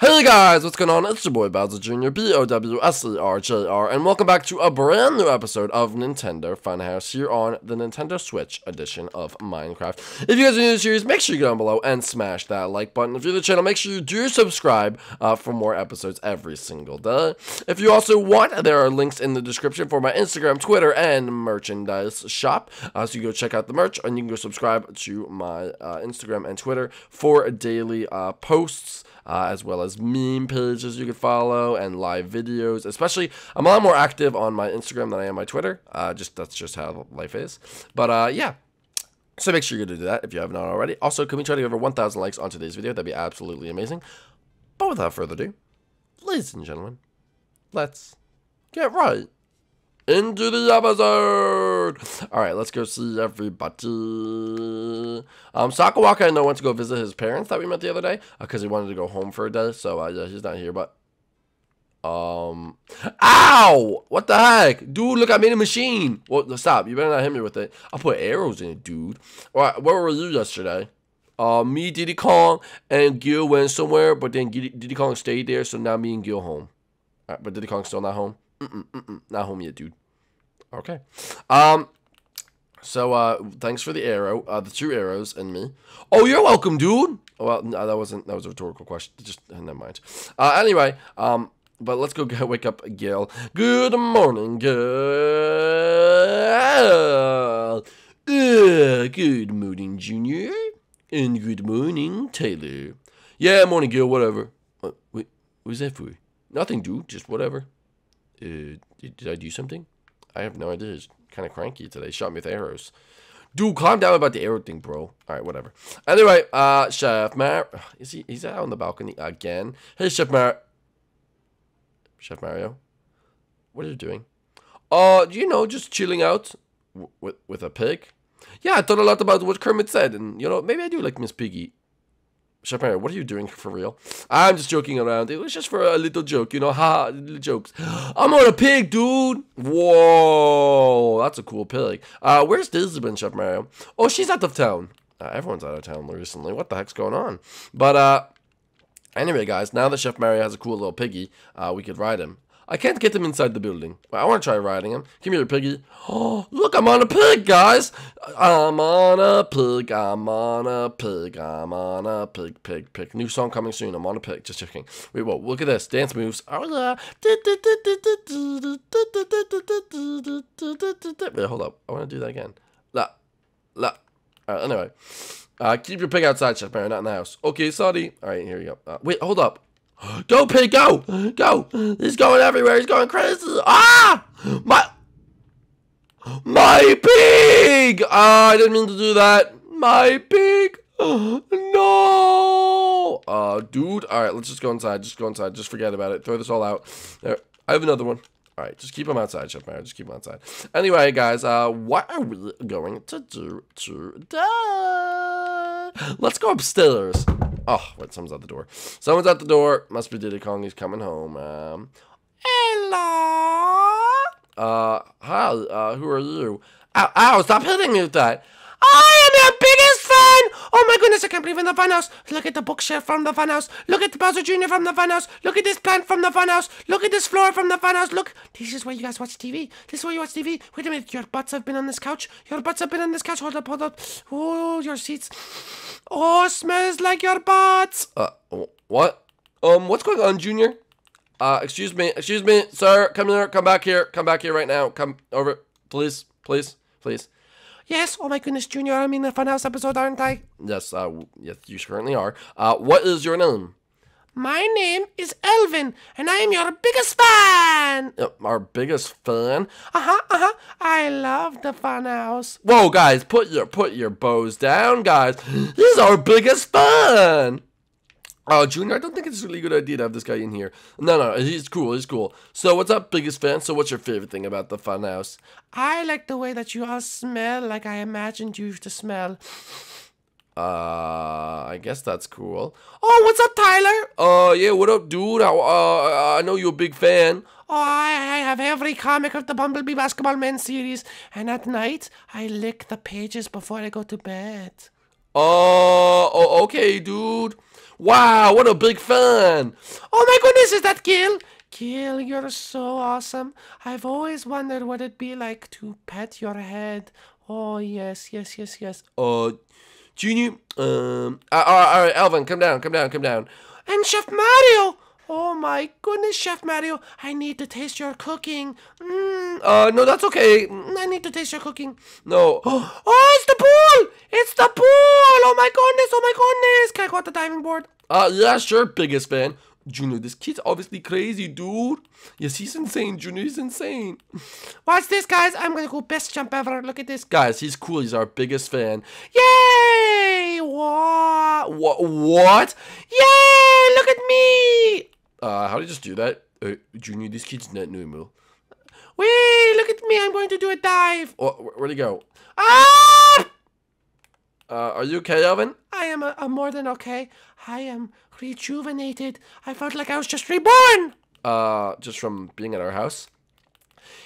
Hey guys, what's going on? It's your boy Bowser Jr., B-O-W-S-E-R-J-R, and welcome back to a brand new episode of Nintendo Funhouse here on the Nintendo Switch edition of Minecraft. If you guys are new to the series, make sure you go down below and smash that like button. If you're the channel, make sure you do subscribe uh, for more episodes every single day. If you also want, there are links in the description for my Instagram, Twitter, and merchandise shop. Uh, so you go check out the merch, and you can go subscribe to my uh, Instagram and Twitter for daily uh, posts uh, as well as meme pages you can follow and live videos. Especially, I'm a lot more active on my Instagram than I am my Twitter. Uh, just that's just how life is. But uh, yeah. So make sure you do that if you haven't already. Also, can we try to get over 1,000 likes on today's video? That'd be absolutely amazing. But without further ado, ladies and gentlemen, let's get right into the episode. All right, let's go see everybody. Um, Sakawaka, I know, went to go visit his parents that we met the other day because uh, he wanted to go home for a day. So uh, yeah, he's not here. But um, ow! What the heck, dude? Look, I made a machine. Well, stop. You better not hit me with it. I'll put arrows in it, dude. All right, where were you yesterday? Uh, me, Diddy Kong, and Gil went somewhere, but then Diddy Kong stayed there, so now me and Gil home. Right, but Diddy Kong's still not home. Mm -mm, mm not home yet, dude. Okay. Um. So, uh, thanks for the arrow, uh, the two arrows and me. Oh, you're welcome, dude. Well, no, that wasn't, that was a rhetorical question. Just, never mind. Uh, anyway, um, but let's go wake up Gil. Good morning, Gil. Uh, good morning, Junior. And good morning, Taylor. Yeah, morning, Gil, whatever. What, wait, what was that for? Nothing, dude, just whatever. Uh, did, did I do something? I have no idea. He's kind of cranky today. Shot me with arrows. Dude, calm down about the arrow thing, bro. All right, whatever. Anyway, uh, Chef Mar... Is he... He's out on the balcony again. Hey, Chef Mar... Chef Mario? What are you doing? Uh, you know, just chilling out with with a pig. Yeah, I thought a lot about what Kermit said, and, you know, maybe I do like Miss Piggy. Chef Mario, what are you doing for real? I'm just joking around. It was just for a little joke, you know, ha, little jokes. I'm on a pig, dude. Whoa, that's a cool pig. Uh, where's been, Chef Mario? Oh, she's out of town. Uh, everyone's out of town recently. What the heck's going on? But, uh, anyway, guys, now that Chef Mario has a cool little piggy, uh, we could ride him. I can't get him inside the building. I want to try riding him. me here, piggy. Oh, look, I'm on a pig, guys. I'm on a pig. I'm on a pig. I'm on a pig, pig, pig. New song coming soon. I'm on a pig. Just checking. Wait, whoa, look at this. Dance moves. Oh. Wait, hold up. I want to do that again. La. La. Anyway. Uh, keep your pig outside, Chef not in the house. Okay, sorry. All right, here you go. Uh, wait, hold up. Go, pig, go! Go! He's going everywhere. He's going crazy. Ah! My... My pig! Ah, I didn't mean to do that. My pig! No! Uh, dude. All right, let's just go inside. Just go inside. Just forget about it. Throw this all out. There. I have another one. All right, just keep them outside, Chef Mario. Just keep them outside. Anyway, guys, uh, what are we going to do today? Let's go upstairs. Oh, wait, someone's at the door. Someone's at the door. Must be Diddy Kong. He's coming home. Um, hello. Uh, hi. Uh, who are you? Ow, ow, stop hitting me with that. I am! Oh my goodness, I can't believe in the funhouse. Look at the bookshelf from the funhouse. Look at the Bowser Jr. from the funhouse. Look at this plant from the funhouse. Look at this floor from the funhouse. Look, this is where you guys watch TV. This is where you watch TV. Wait a minute, your butts have been on this couch. Your butts have been on this couch. Hold up, hold up. Oh, your seats. Oh, smells like your butts. Uh, what? Um, what's going on, Junior? Uh, excuse me, excuse me, sir. Come here, come back here, come back here right now. Come over, please, please, please. Yes, oh my goodness, Junior, I'm in the Funhouse episode, aren't I? Yes, uh, yes, you currently are. Uh, what is your name? My name is Elvin, and I am your biggest fan! Uh, our biggest fan? Uh-huh, uh-huh. I love the Funhouse. Whoa, guys, put your put your bows down, guys. He's our biggest fan! Oh, Junior, I don't think it's a really good idea to have this guy in here. No, no, he's cool, he's cool. So, what's up, biggest fan? So, what's your favorite thing about the funhouse? I like the way that you all smell like I imagined you used to smell. Uh, I guess that's cool. Oh, what's up, Tyler? Uh, yeah, what up, dude? I, uh, I know you're a big fan. Oh, I, I have every comic of the Bumblebee Basketball Men series, and at night, I lick the pages before I go to bed. Uh, oh, okay, dude. Wow, what a big fan! Oh my goodness, is that Gil? Gil, you're so awesome. I've always wondered what it'd be like to pet your head. Oh, yes, yes, yes, yes. Uh, Junior, um, uh, all right, all right, Alvin, come down, come down, come down. And Chef Mario! Oh my goodness, Chef Mario, I need to taste your cooking. Mm, Uh, no, that's okay. I need to taste your cooking. No. Oh, it's the pool! It's the pool! Oh my goodness, oh my goodness! Can I go out the diving board? Uh, yeah, sure, biggest fan. Junior, this kid's obviously crazy, dude. Yes, he's insane, Junior, he's insane. Watch this, guys. I'm gonna go best jump ever. Look at this. Guys, he's cool, he's our biggest fan. Yay! What? What? What? Yay! Look at me! Uh, how did you just do that? Uh, Junior, this kid's not normal. Wait, look at me. I'm going to do a dive. Oh, where- where'd he go? Ah! Uh, are you okay, Alvin? I am a, a more than okay. I am rejuvenated. I felt like I was just reborn. Uh, just from being at our house?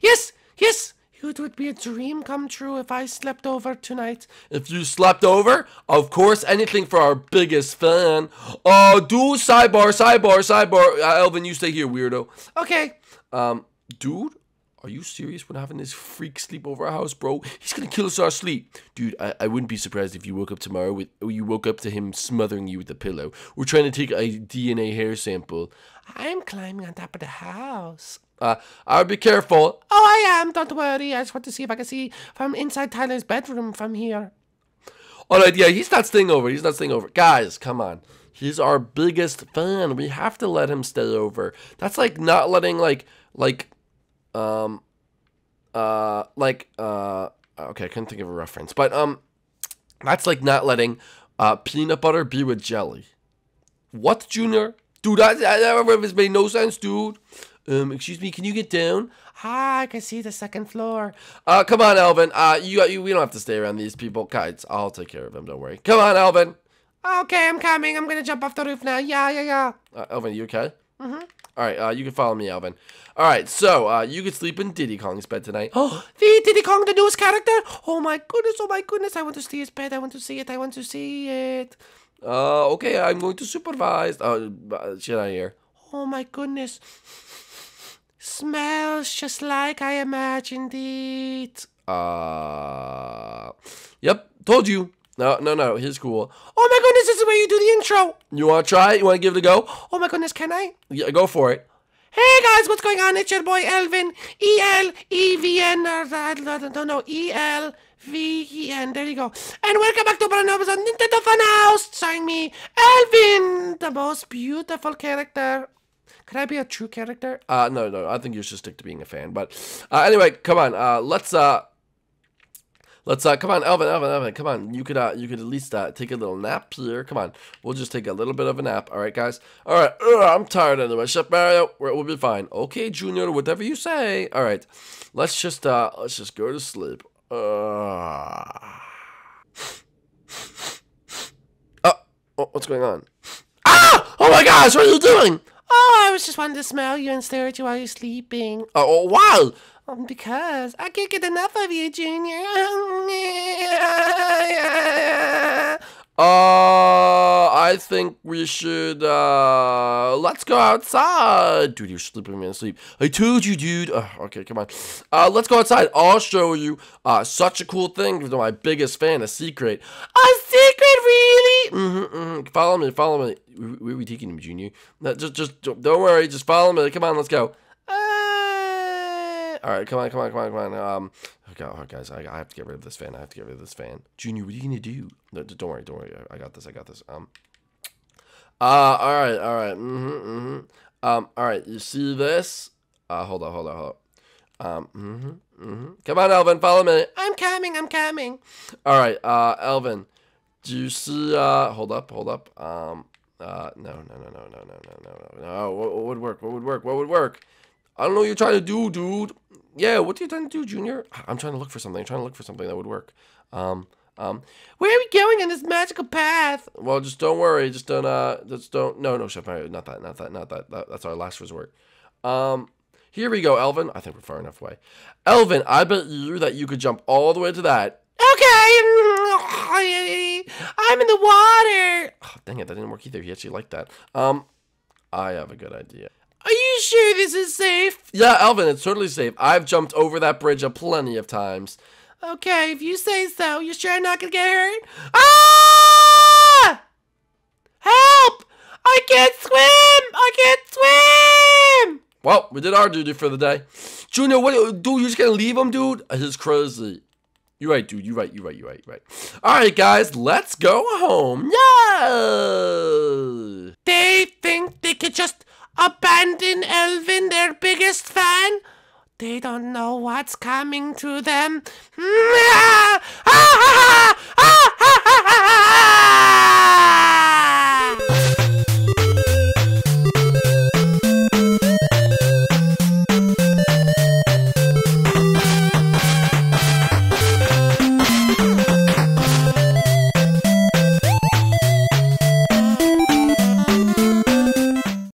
Yes, yes. It would be a dream come true if I slept over tonight. If you slept over, of course, anything for our biggest fan. Uh, dude, sidebar, sidebar, sidebar. Uh, Alvin, you stay here, weirdo. Okay. Um, dude, are you serious when having this freak sleep over our house, bro? He's gonna kill us our sleep. Dude, I, I wouldn't be surprised if you woke up tomorrow with you woke up to him smothering you with a pillow. We're trying to take a DNA hair sample. I'm climbing on top of the house. Uh, I'll be careful. Oh, I am. Don't worry. I just want to see if I can see from inside Tyler's bedroom from here. Alright, yeah, he's not staying over. He's not staying over. Guys, come on. He's our biggest fan. We have to let him stay over. That's like not letting like like um uh like uh okay, I couldn't think of a reference. But um that's like not letting uh peanut butter be with jelly. What, Junior? Dude, that, that, has made no sense, dude. Um, excuse me, can you get down? Ah, I can see the second floor. Uh, come on, Alvin. Uh, you, you, we don't have to stay around these people. Guys, I'll take care of them. Don't worry. Come on, Alvin. Okay, I'm coming. I'm gonna jump off the roof now. Yeah, yeah, yeah. Uh, Alvin, you okay? Mm-hmm. All right, uh, you can follow me, Alvin. All right, so uh, you can sleep in Diddy Kong's bed tonight. Oh, the Diddy Kong, the newest character. Oh my goodness, oh my goodness. I want to see his bed. I want to see it. I want to see it. Uh, okay, I'm going to supervise. Uh, shit out of here. Oh my goodness. Smells just like I imagined it. Uh, yep, told you. No, no, no, he's cool. Oh my goodness, this is where you do the intro. You want to try it? You want to give it a go? Oh my goodness, can I? Yeah, go for it. Hey guys, what's going on? It's your boy Elvin. E L E V N. don't know. E L V E N. There you go. And welcome back to brand episode Nintendo Fun House. Starring me, Elvin, the most beautiful character. Could I be a true character? Uh, no, no, I think you should stick to being a fan. But uh, anyway, come on. Uh, let's uh, let's uh, come on, Elvin, Elvin, Elvin, come on. You could uh, you could at least uh, take a little nap here. Come on, we'll just take a little bit of a nap. All right, guys. All right. Ugh, I'm tired anyway. Chef Mario, we'll be fine. Okay, Junior, whatever you say. All right. Let's just uh, let's just go to sleep. Uh. Oh, what's going on? Ah! Oh my gosh, what are you doing? Oh, I was just wanting to smell you and stare at you while you're sleeping. Oh, oh? Um, because I can't get enough of you, Junior. Uh, I think we should, uh, let's go outside. Dude, you're sleeping in sleep. I told you, dude. Uh, okay, come on. Uh, let's go outside. I'll show you, uh, such a cool thing. My biggest fan, a secret. a secret, really? Mm-hmm, mm-hmm. Follow me, follow me. Where are we taking him, Junior? No, just, just, don't worry. Just follow me. Come on, let's go. All right, come on, come on, come on, come on. Um, all right, guys, I, I have to get rid of this fan. I have to get rid of this fan. Junior, what are you gonna do? No, don't worry, don't worry. I I got this. I got this. Um. Uh, all right, all right. Mm-hmm, mm-hmm. Um, all right. You see this? Uh, hold on, hold on, hold on. Um, mm-hmm, mm-hmm. Come on, Elvin, follow me. I'm coming, I'm coming. All right, uh, Elvin, do you see? Uh, hold up, hold up. Um, uh, no, no, no, no, no, no, no, no, no. What, what would work? What would work? What would work? I don't know what you're trying to do, dude. Yeah, what are you trying to do, Junior? I'm trying to look for something. I'm trying to look for something that would work. Um, um, Where are we going on this magical path? well, just don't worry. Just don't, uh, just don't. No, no, Chef Mario, not that, not that, not that. that that's our last resort. Um, here we go, Elvin. I think we're far enough away. Elvin, I bet you that you could jump all the way to that. Okay. I'm in the water. Oh, dang it, that didn't work either. He actually liked that. Um, I have a good idea. Are you sure this is safe? Yeah, Alvin, it's totally safe. I've jumped over that bridge a plenty of times. Okay, if you say so. You sure I'm not gonna get hurt? Ah! Help! I can't swim! I can't swim! Well, we did our duty for the day. Junior, what, dude, you just gonna leave him, dude? He's crazy. You're right, dude. You're right. You're right. You're right. You're right. All right, guys, let's go home. Yeah. They think they could just abandon Elvin, their biggest fan? They don't know what's coming to them.